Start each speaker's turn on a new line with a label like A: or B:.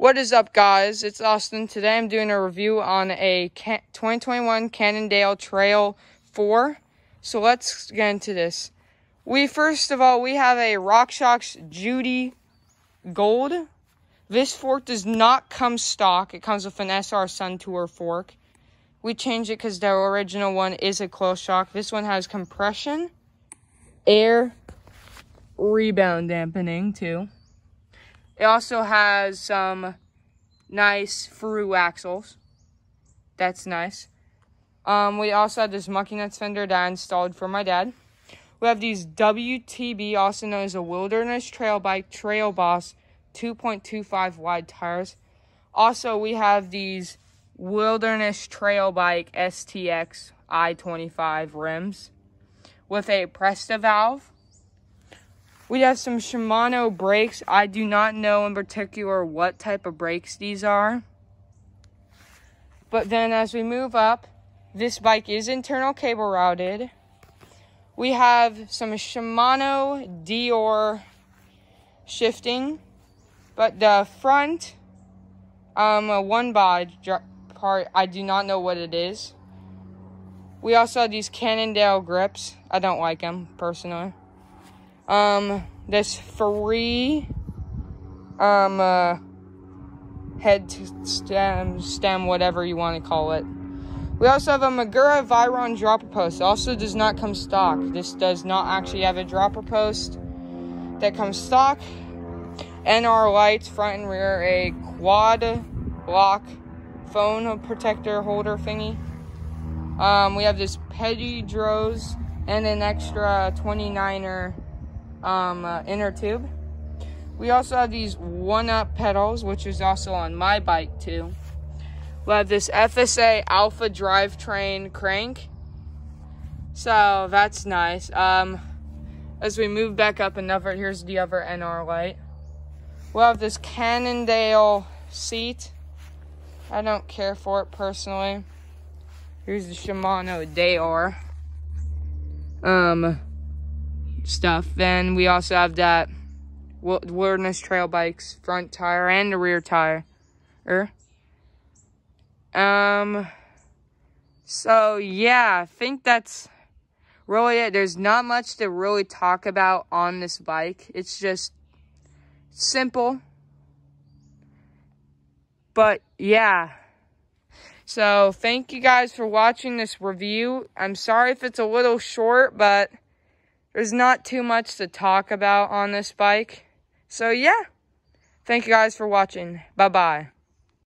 A: What is up, guys? It's Austin. Today I'm doing a review on a 2021 Cannondale Trail 4. So let's get into this. We first of all we have a RockShox Judy Gold. This fork does not come stock. It comes with an SR Suntour fork. We changed it because the original one is a close shock. This one has compression, air, rebound dampening too. It also has some nice thru axles. That's nice. Um, we also have this Mucky Nutz fender that I installed for my dad. We have these WTB, also known as a Wilderness Trail Bike Trail Boss 2.25 wide tires. Also, we have these Wilderness Trail Bike STX I-25 rims with a Presta valve we have some Shimano brakes. I do not know in particular what type of brakes these are. But then as we move up, this bike is internal cable routed. We have some Shimano Deore shifting. But the front, um, one bod part, I do not know what it is. We also have these Cannondale grips. I don't like them, personally um, this free um, uh, head stem, stem, whatever you want to call it. We also have a Magura Vyron dropper post. also does not come stock. This does not actually have a dropper post that comes stock. NR lights, front and rear, a quad lock phone protector holder thingy. Um, we have this Pedidros and an extra 29er um, uh, inner tube. We also have these OneUp pedals, which is also on my bike too. We have this FSA Alpha drivetrain crank. So that's nice. Um, as we move back up another, here's the other NR light. We'll have this Cannondale seat. I don't care for it personally. Here's the Shimano Deore. Um, stuff. Then we also have that Wilderness Trail Bikes front tire and the rear tire. Er. Um, so yeah, I think that's really it. There's not much to really talk about on this bike. It's just simple. But yeah. So thank you guys for watching this review. I'm sorry if it's a little short, but there's not too much to talk about on this bike. So yeah, thank you guys for watching. Bye-bye.